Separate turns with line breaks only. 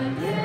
Yeah.